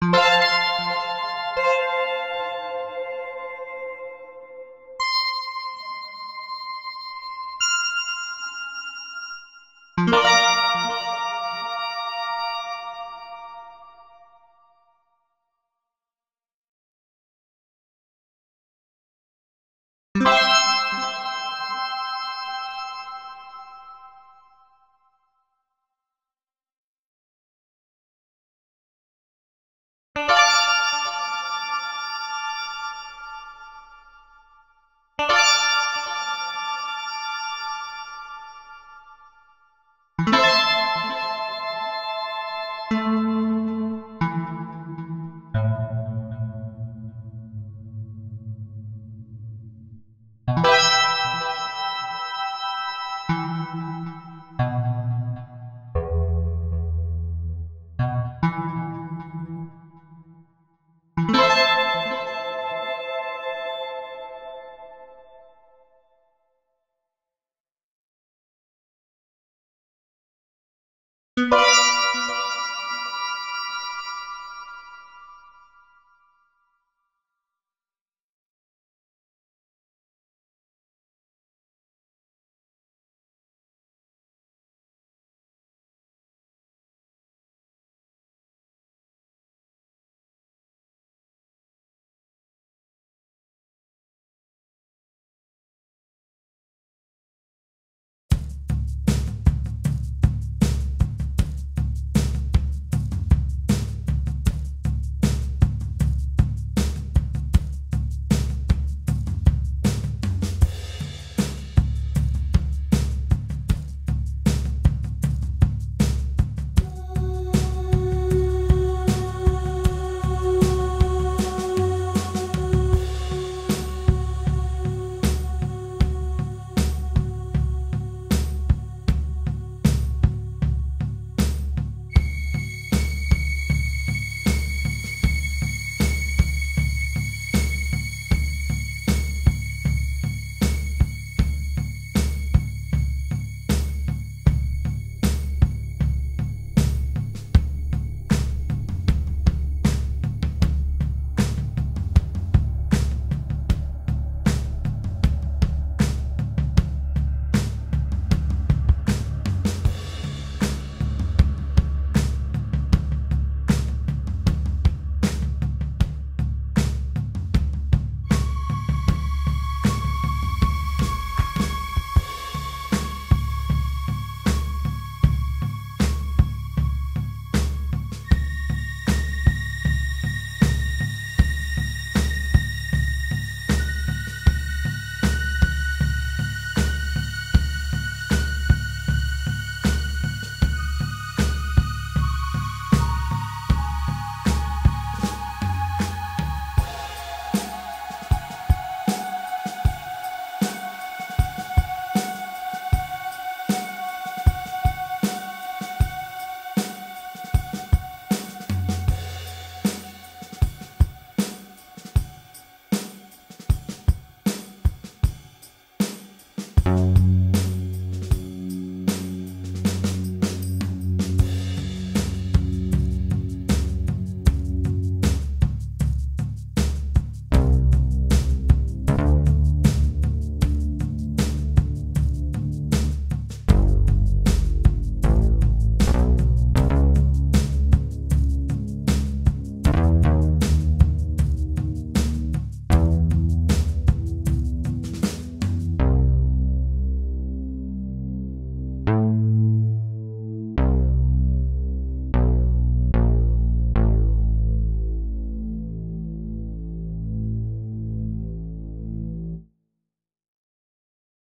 Bye.